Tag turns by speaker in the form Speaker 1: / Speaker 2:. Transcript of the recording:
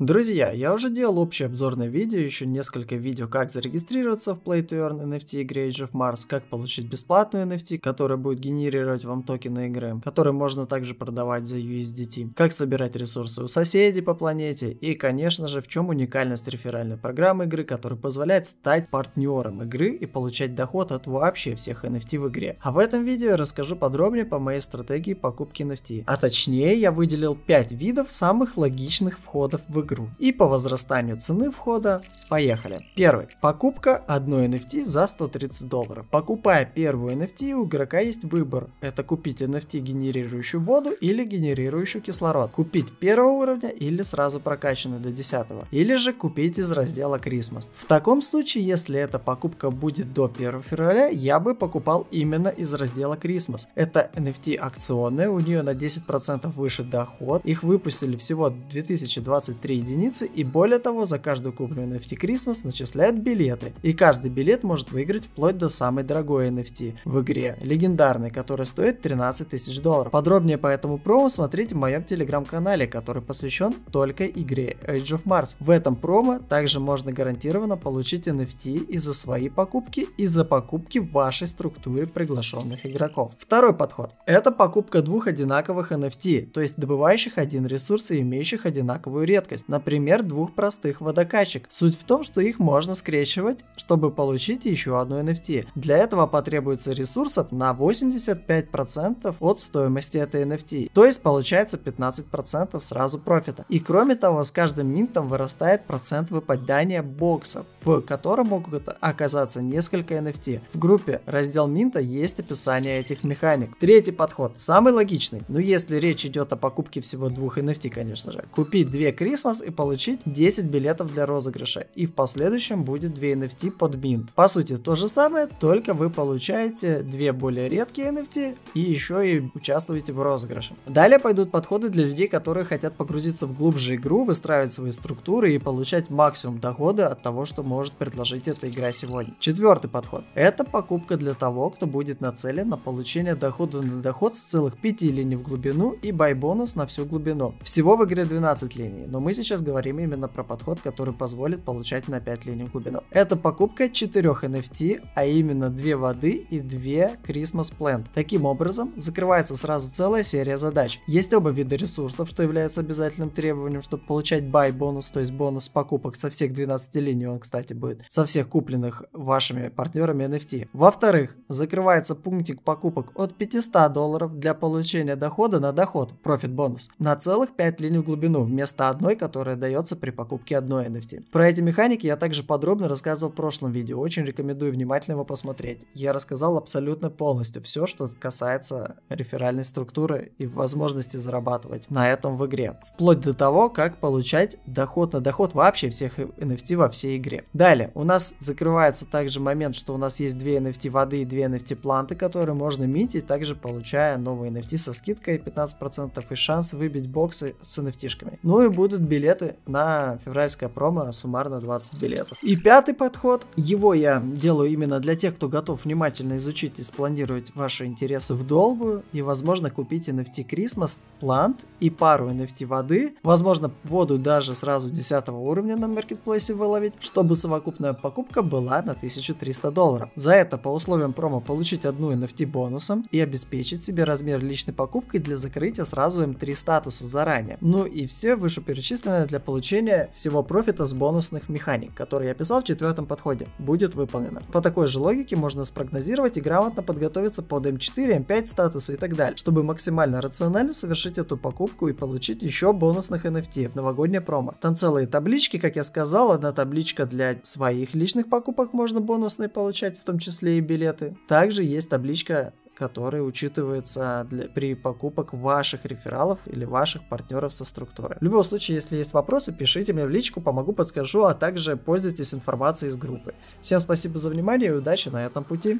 Speaker 1: Друзья, я уже делал общее обзорное видео, еще несколько видео, как зарегистрироваться в Play to Earn NFT игре Age of Mars, как получить бесплатную NFT, которая будет генерировать вам токены игры, которые можно также продавать за USDT, как собирать ресурсы у соседей по планете и, конечно же, в чем уникальность реферальной программы игры, которая позволяет стать партнером игры и получать доход от вообще всех NFT в игре. А в этом видео я расскажу подробнее по моей стратегии покупки NFT. А точнее, я выделил 5 видов самых логичных входов в игру. И по возрастанию цены входа поехали. Первый. Покупка одной NFT за 130 долларов. Покупая первую NFT, у игрока есть выбор. Это купить NFT, генерирующую воду или генерирующую кислород. Купить первого уровня или сразу прокачанную до 10. Или же купить из раздела Christmas. В таком случае, если эта покупка будет до 1 февраля, я бы покупал именно из раздела Christmas. Это NFT акционная, у нее на 10% выше доход. Их выпустили всего 2023 единицы и более того, за каждую купленную NFT Christmas начисляют билеты. И каждый билет может выиграть вплоть до самой дорогой NFT в игре, легендарной, которая стоит 13 тысяч долларов. Подробнее по этому промо смотрите в моем телеграм-канале, который посвящен только игре Age of Mars. В этом промо также можно гарантированно получить NFT и за свои покупки, и за покупки вашей структуре приглашенных игроков. Второй подход. Это покупка двух одинаковых NFT, то есть добывающих один ресурс и имеющих одинаковую редкость. Например, двух простых водокачек. Суть в том, что их можно скрещивать, чтобы получить еще одну NFT. Для этого потребуется ресурсов на 85% от стоимости этой NFT. То есть получается 15% сразу профита. И кроме того, с каждым минтом вырастает процент выпадания боксов, в котором могут оказаться несколько NFT. В группе раздел минта есть описание этих механик. Третий подход, самый логичный. Ну если речь идет о покупке всего двух NFT, конечно же. Купить две Christmas и получить 10 билетов для розыгрыша. И в последующем будет 2 NFT под минт. По сути то же самое, только вы получаете две более редкие NFT и еще и участвуете в розыгрыше. Далее пойдут подходы для людей, которые хотят погрузиться в глубже игру, выстраивать свои структуры и получать максимум дохода от того, что может предложить эта игра сегодня. Четвертый подход. Это покупка для того, кто будет нацелен на получение дохода на доход с целых 5 линий в глубину и бай-бонус на всю глубину. Всего в игре 12 линий, но мы сейчас говорим именно про подход, который позволит получать на 5 линий глубину. Это покупка 4 NFT, а именно 2 воды и 2 Christmas Plant. Таким образом, закрывается сразу целая серия задач. Есть оба вида ресурсов, что является обязательным требованием, чтобы получать buy бонус, то есть бонус покупок со всех 12 линий, он, кстати, будет со всех купленных вашими партнерами NFT. Во-вторых, закрывается пунктик покупок от 500 долларов для получения дохода на доход, профит бонус, на целых 5 линий в глубину, вместо одной, которая дается при покупке одной NFT. Про эти механики я также подробно рассказывал в прошлом видео, очень рекомендую внимательно его посмотреть. Я рассказал абсолютно полностью все, что касается реферальной структуры и возможности зарабатывать на этом в игре. Вплоть до того, как получать доход на доход вообще всех NFT во всей игре. Далее, у нас закрывается также момент, что у нас есть две NFT воды и две NFT планты, которые можно минтить, также получая новые NFT со скидкой 15% и шанс выбить боксы с NFT-шками. Ну и будут билеты на февральское промо, суммарно 20 билетов. И пятый подход, его я делаю именно для тех, кто готов внимательно изучить и спланировать ваши интересы в долгую, и возможно купить NFT Christmas, Plant и пару NFT воды, возможно воду даже сразу 10 уровня на маркетплейсе выловить, чтобы совокупная покупка была на 1300 долларов. За это по условиям промо получить одну NFT бонусом и обеспечить себе размер личной покупкой для закрытия сразу М3 статуса заранее. Ну и все вышеперечисленное для получения всего профита с бонусных механик, которые я писал в четвертом подходе, будет выполнено. По такой же логике можно спрогнозировать и грамотно подготовиться под М4, М5 статусы и так далее, чтобы максимально рационально совершить эту покупку и получить еще бонусных NFT в новогоднее промо. Там целые таблички, как я сказал, одна табличка для своих личных покупок можно бонусные получать, в том числе и билеты. Также есть табличка который учитывается для, при покупок ваших рефералов или ваших партнеров со структуры. В любом случае, если есть вопросы, пишите мне в личку, помогу, подскажу, а также пользуйтесь информацией из группы. Всем спасибо за внимание и удачи на этом пути.